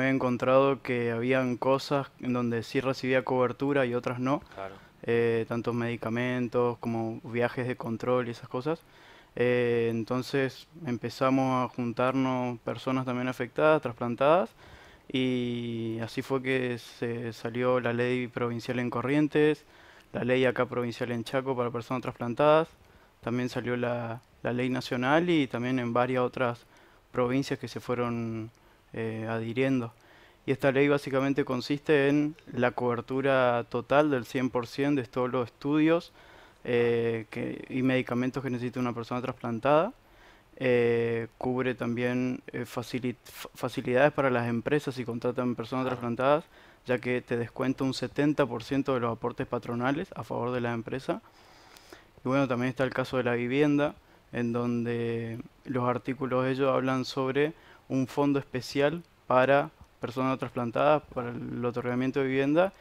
Había encontrado que habían cosas en donde sí recibía cobertura y otras no, Claro. eh, tanto medicamentos como viajes de control y esas cosas. Eh, entonces empezamos a juntarnos personas también afectadas, trasplantadas, y así fue que se salió la ley provincial en Corrientes, la ley acá provincial en Chaco para personas trasplantadas, también salió la, la ley nacional y también en varias otras provincias que se fueron eh, adhiriendo. Y esta ley básicamente consiste en la cobertura total del 100% de todos los estudios eh, que- y medicamentos que necesita una persona trasplantada. Eh, cubre también eh, facili- fa- facilidades para las empresas si contratan personas trasplantadas, ya que te descuenta un 70% de los aportes patronales a favor de la empresa. Y bueno, también está el caso de la vivienda, en donde los artículos ellos hablan sobre un fondo especial para personas trasplantadas, para el otorgamiento de vivienda,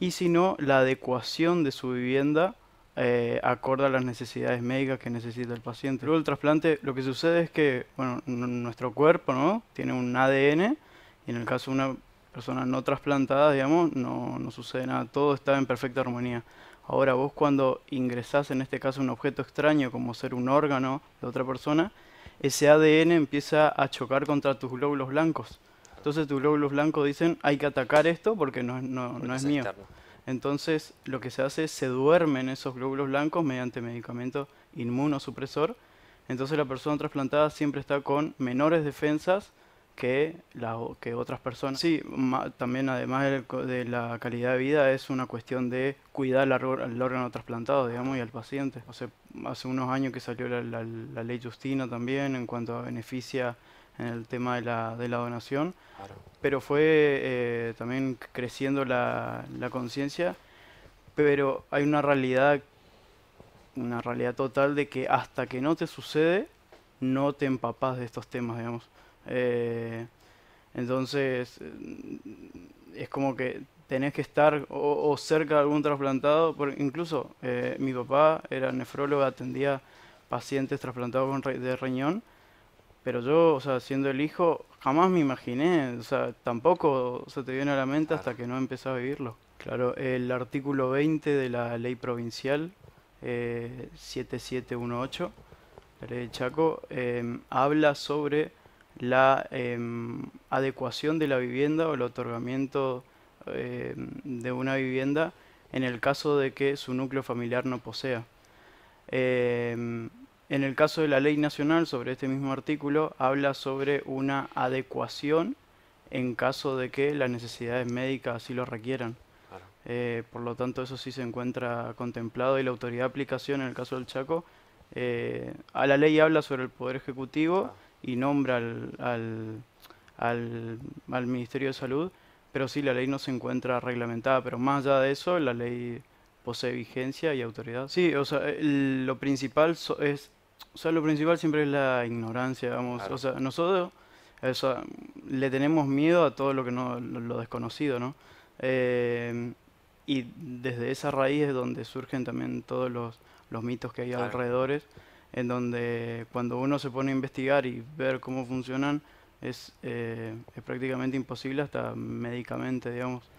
y si no, la adecuación de su vivienda eh, acorde a las necesidades médicas que necesita el paciente. Luego el trasplante, lo que sucede es que, bueno, nuestro cuerpo, ¿no? Tiene un ADN, y en el caso de una persona no trasplantada, digamos, no, no sucede nada, todo está en perfecta armonía. Ahora vos cuando ingresás en este caso un objeto extraño como ser un órgano de otra persona, ese ADN empieza a chocar contra tus glóbulos blancos. Entonces tus glóbulos blancos dicen hay que atacar esto porque no, es- no, Porque no es es mío. Entonces lo que se hace es se duermen esos glóbulos blancos mediante medicamento inmunosupresor. Entonces la persona trasplantada siempre está con menores defensas que, la, que otras personas. Sí, ma- también además co- de la calidad de vida es una cuestión de cuidar al órgano trasplantado, digamos, y al paciente. O sea, hace unos años que salió la, la- la ley Justina también en cuanto a beneficia en el tema de la, de la donación Claro. pero fue eh, también creciendo la, la conciencia, pero hay una realidad, una realidad total de que hasta que no te sucede, no te empapas de estos temas, digamos. Eh, entonces, eh, es como que tenés que estar o, o cerca de algún trasplantado, por, incluso eh, mi papá era nefrólogo, atendía pacientes trasplantados con re- de riñón, pero yo, o sea, siendo el hijo, jamás me imaginé, o sea, tampoco se te viene a la mente hasta que no empezás a vivirlo. Claro, el artículo 20 de la ley provincial eh, 7718, la ley de Chaco, habla sobre la em, adecuación de la vivienda o el otorgamiento em, de una vivienda en el caso de que su núcleo familiar no posea. Em, en el caso de la ley nacional, sobre este mismo artículo, habla sobre una adecuación en caso de que las necesidades médicas así lo requieran. Claro. Eh, por lo tanto, eso sí se encuentra contemplado y la autoridad de aplicación, en el caso del Chaco, eh, a la ley habla sobre el Poder Ejecutivo Ah, y nombra al, al, al, al Ministerio de Salud, pero sí, la ley no se encuentra reglamentada, pero más allá de eso, la ley posee vigencia y autoridad. Sí, o sea, el- lo principal so- es, o sea, lo principal siempre es la ignorancia, vamos, Claro. o sea, nosotros o sea, le tenemos miedo a todo lo que no, lo, lo desconocido, ¿no? Eh, y desde esa raíz es donde surgen también todos los, los mitos que hay Claro. alrededores, en donde cuando uno se pone a investigar y ver cómo funcionan, es, eh, es prácticamente imposible hasta médicamente, digamos.